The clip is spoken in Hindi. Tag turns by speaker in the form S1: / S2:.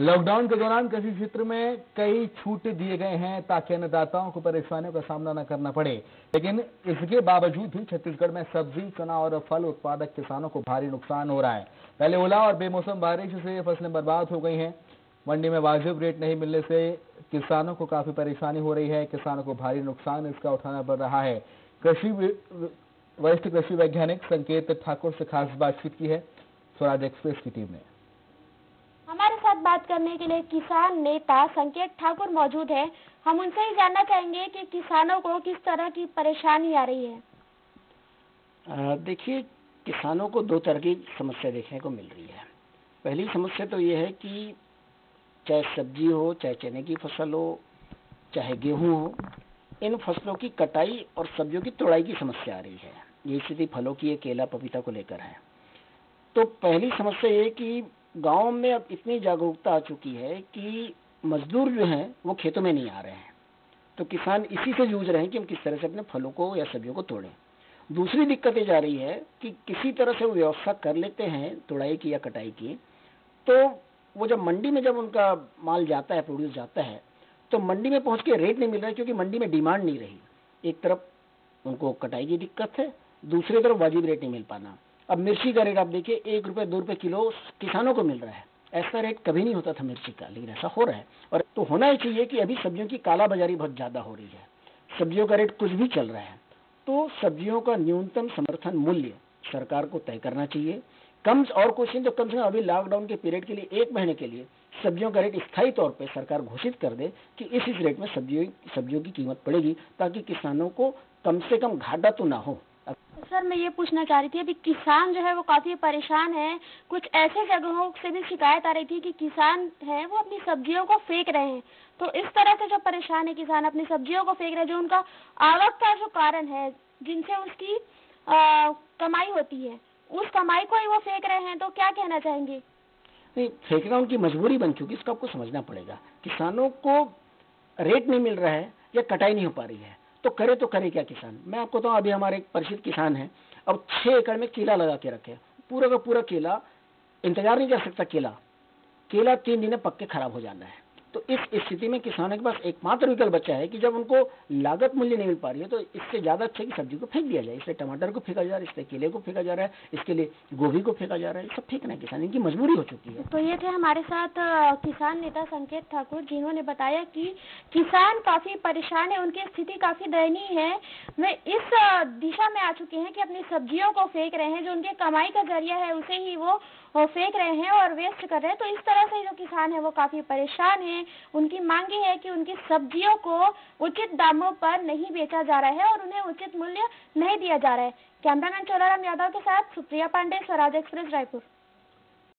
S1: लॉकडाउन के दौरान कृषि क्षेत्र में कई छूट दिए गए हैं ताकि अन्नदाताओं को परेशानियों का सामना न करना पड़े। लेकिन इसके बावजूद भी छत्तीसगढ़ में सब्ज़ी, चना और फल उत्पादक किसानों को भारी नुकसान हो रहा है। पहले ओला और बेमौसम बारिश से फ़सलें बर्बाद हो गई हैं। मंडी में वाजिब रेट नहीं मिलने से किसानों को काफ़ी परेशानी हो रही है। किसानों को भारी नुकसान इसका उठाना पड़ रहा है। कृषि वरिष्ठ कृषि वैज्ञानिक संकेत ठाकुर से खास बातचीत की है। स्वराज एक्सप्रेस की टीम ने।
S2: बात करने के लिए किसान नेता संकेत ठाकुर मौजूद है। हम उनसे ही जानना चाहेंगे कि किसानों को किस तरह की परेशानी आ रही
S3: है। देखिए, किसानों को दो तरह की समस्या देखने को मिल रही है। पहली समस्या तो ये है कि चाहे सब्ज़ी हो, चाहे चने की फ़सल हो, चाहे गेहूँ हो, इन फ़सलों की कटाई और सब्जियों की तोड़ाई की समस्या आ रही है। ये स्थिति फलों की केला, पपीता को लेकर है। तो पहली समस्या ये कि गाँव में अब इतनी जागरूकता आ चुकी है कि मजदूर जो हैं, वो खेतों में नहीं आ रहे हैं। तो किसान इसी से जूझ रहे हैं कि हम किस तरह से अपने फलों को या सब्जियों को तोड़ें। दूसरी दिक्कत ये जा रही है कि किसी तरह से वो व्यवस्था कर लेते हैं, तोड़ाई की या कटाई की तो वो जब मंडी में जब उनका माल जाता है प्रोड्यूस जाता है तो मंडी में पहुँच के रेट नहीं मिल रहा है क्योंकि मंडी में डिमांड नहीं रही। एक तरफ़ उनको कटाई की दिक्कत है, दूसरी तरफ़ वाजिब रेट नहीं मिल पाना। अब मिर्ची का रेट आप देखिए, एक रुपये दो रुपए किलो किसानों को मिल रहा है। ऐसा रेट कभी नहीं होता था मिर्ची का, लेकिन ऐसा हो रहा है। और तो होना ही चाहिए कि अभी सब्जियों की काला बाजारी बहुत ज़्यादा हो रही है। सब्जियों का रेट कुछ भी चल रहा है। तो सब्जियों का न्यूनतम समर्थन मूल्य सरकार को तय करना चाहिए। कम और क्वेश्चन तो कम से कम अभी लॉकडाउन के पीरियड के लिए, एक महीने के लिए सब्जियों का रेट स्थायी तौर पर सरकार घोषित कर दे कि इस इस रेट में सब्जियों सब्जियों की कीमत पड़ेगी, ताकि किसानों को कम से कम घाटा तो ना हो।
S2: सर मैं ये पूछना चाह रही थी अभी किसान जो है वो काफ़ी परेशान है। कुछ ऐसे जगहों से भी शिकायत आ रही थी कि किसान है वो अपनी सब्जियों को फेंक रहे हैं। तो इस तरह से जो परेशान है किसान अपनी सब्जियों को फेंक रहे हैं जो उनका आवक का जो कारण है जिनसे उसकी आ, कमाई होती है उस कमाई को ही वो फेंक रहे हैं तो क्या कहना चाहेंगे?
S3: नहीं फेंकना उनकी मजबूरी बन चुकी इसको आपको समझना पड़ेगा। किसानों को रेट नहीं मिल रहा है या कटाई नहीं हो पा रही है। तो करे तो करे क्या किसान? मैं आपको तो अभी हमारे एक परिचित किसान है। अब छह एकड़ में केला लगा के रखे पूरा का पूरा केला, इंतज़ार नहीं कर सकता केला। केला तीन दिन में पक्के खराब हो जाना है। तो इस स्थिति में किसानों के पास एकमात्र विकल्प बचा है कि जब उनको लागत मूल्य नहीं मिल पा रही है तो इससे ज़्यादा अच्छा कि सब्ज़ी को फेंक दिया जाए। इसलिए टमाटर को फेंका जा रहा है इसलिए केले को फेंका जा रहा है, इसके लिए गोभी को फेंका जा रहा है सब फेंकना है किसान। इनकी मजबूरी हो चुकी है।
S2: तो ये थे हमारे साथ किसान नेता संकेत ठाकुर, जिन्होंने बताया कि किसान काफ़ी परेशान है, उनकी स्थिति काफ़ी दयनीय है। वे इस दिशा में आ चुके हैं कि अपनी सब्जियों को फेंक रहे हैं, जो उनके कमाई का ज़रिया है, उसे ही वो फेंक रहे हैं और वेस्ट कर रहे हैं। तो इस तरह से जो किसान है, वो काफ़ी परेशान है। उनकी मांग है कि उनकी सब्जियों को उचित दामों पर नहीं बेचा जा रहा है और उन्हें उचित मूल्य नहीं दिया जा रहा है। कैमरामैन चोलाराम यादव के साथ सुप्रिया पांडे, स्वराज एक्सप्रेस, रायपुर।